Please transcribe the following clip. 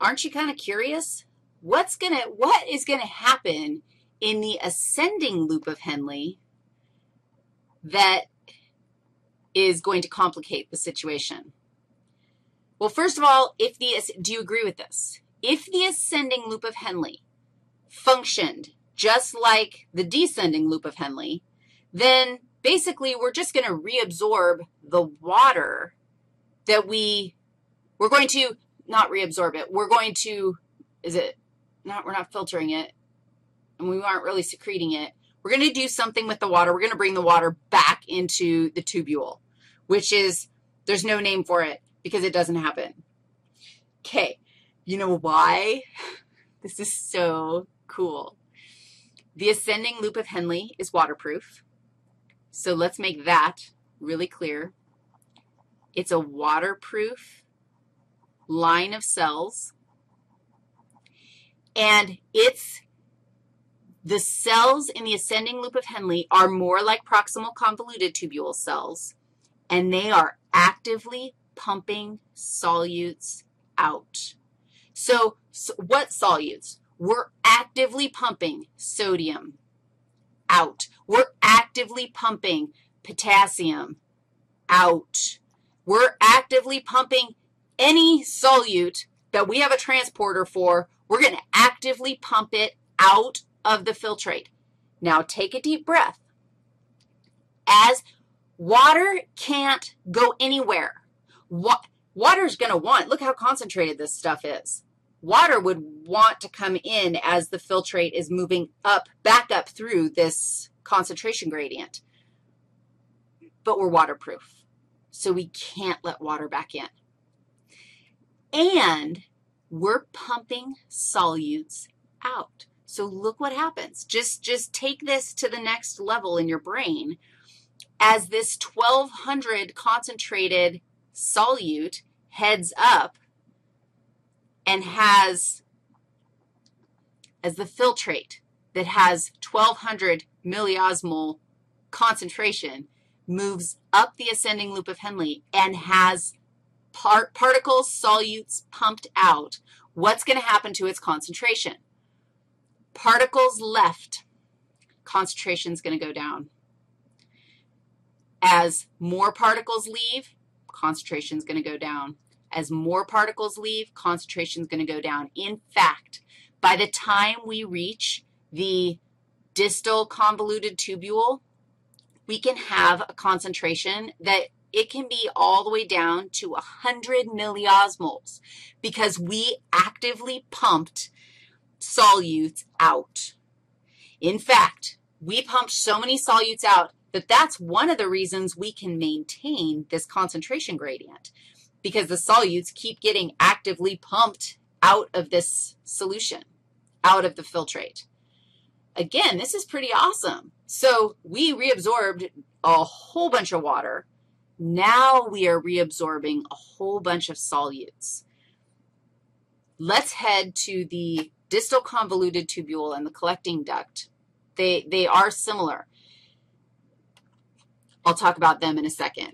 aren't you kind of curious? What's going to, what is going to happen in the ascending loop of Henle that is going to complicate the situation? Well, first of all, if the, do you agree with this? If the ascending loop of Henle functioned just like the descending loop of Henle, then basically we're just going to reabsorb the water that we, we're going to not reabsorb it. We're going to, is it, not, we're not filtering it, and we aren't really secreting it. We're going to do something with the water. We're going to bring the water back into the tubule, which is, there's no name for it because it doesn't happen. Okay, you know why? This is so cool. The ascending loop of Henle is waterproof. So let's make that really clear. It's a waterproof line of cells, and it's the cells in the ascending loop of Henle are more like proximal convoluted tubule cells, and they are actively pumping solutes out. So, so what solutes? We're actively pumping sodium out. We're actively pumping potassium out. We're actively pumping any solute that we have a transporter for. We're going to actively pump it out of the filtrate. Now take a deep breath. As water can't go anywhere, wa water's going to want, look how concentrated this stuff is. Water would want to come in as the filtrate is moving up, back up through this concentration gradient. But we're waterproof, so we can't let water back in. And we're pumping solutes out. So look what happens. Just, just take this to the next level in your brain. As this 1200 concentrated solute heads up and has, as the filtrate that has 1200 milliosmol concentration moves up the ascending loop of Henle and has part, particles, solutes pumped out, what's going to happen to its concentration? Particles left, concentration is going to go down. As more particles leave, concentration is going to go down. As more particles leave, concentration is going to go down. In fact, by the time we reach the distal convoluted tubule, we can have a concentration that it can be all the way down to 100 milliosmoles because we actively pumped solutes out. In fact, we pumped so many solutes out that that's one of the reasons we can maintain this concentration gradient because the solutes keep getting actively pumped out of this solution, out of the filtrate. Again, this is pretty awesome. So we reabsorbed a whole bunch of water. Now we are reabsorbing a whole bunch of solutes. Let's head to the distal convoluted tubule and the collecting duct. They, they are similar. I'll talk about them in a second.